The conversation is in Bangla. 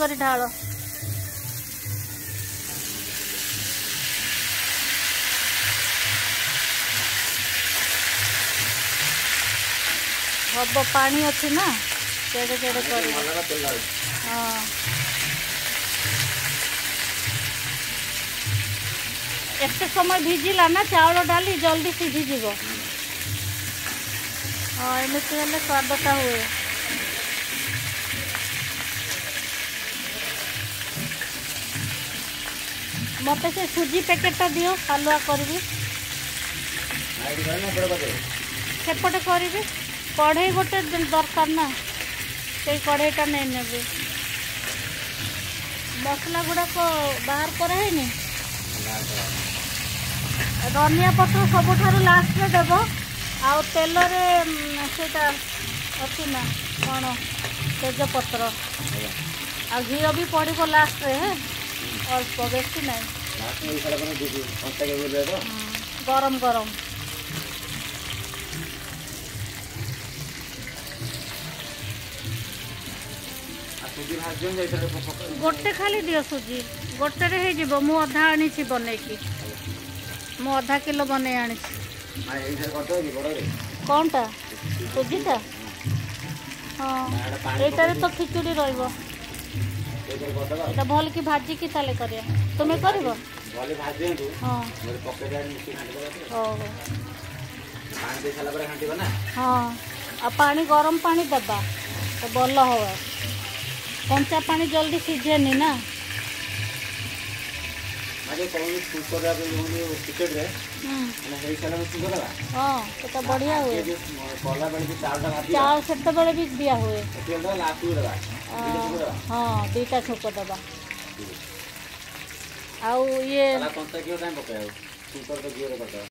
করে ঢাল হব পানি আছে না কেড়ে কেড়ে করে হ্যাঁ। এত সময় ভিজিলা না চাউল ডালি জলদি সিঝি যাব হ্যাঁ এমনি হলে স্বাদটা হুয়ে মতো সে সুজি প্যাকেটটা দিও হালুয়া করবি সেপটে করবি কড়াই গোটে দরকার না সেই কড়াইটা নিয়ে নেবে মশলা গুড়াক বাহার করা হয়নি ধনিয়া পত্র সবুঠার লাস্টরে দেব আউ তেলরে সেটা ଅଛି ନା କ'ଣ ତେଜପତ୍ର ଆଉ ଘିଅ ବି ପଡ଼ିବ ଲାଷ୍ଟରେ অল্প বেশি নাই গরম গরম ଗୋଟେ ଖାଲି ଦିଅ ସୁଜି ଗୋଟେରେ ହେଇଯିବ ମୁଁ ଅଧା ଆଣିଛି ବନେଇକି ମୁଁ ଅଧା କିଲୋ ବନେଇ ଆଣିଛି କ'ଣଟା ସୁଜିଟା ହଁ ଏଇଟାରେ ତ ଖିଚୁଡ଼ି ରହିବ ଏଇଟା ଭଲକି ଭାଜିକି ତାହେଲେ କରିବା ତୁମେ କରିବ ହଁ ଆଉ ପାଣି ଗରମ ପାଣି ଦେବା ତ ଭଲ ହେବ କଞ୍ଚା ପାଣି ଜଲ୍ଦି ସିଝେନି ନା ହଁ ସେଟା ବଢ଼ିଆ ହୁଏ ଚାଉଳ ସେତେବେଳେ ବି ଦିଆ ହୁଏ हाँ दीटा छोक दबा आउ ये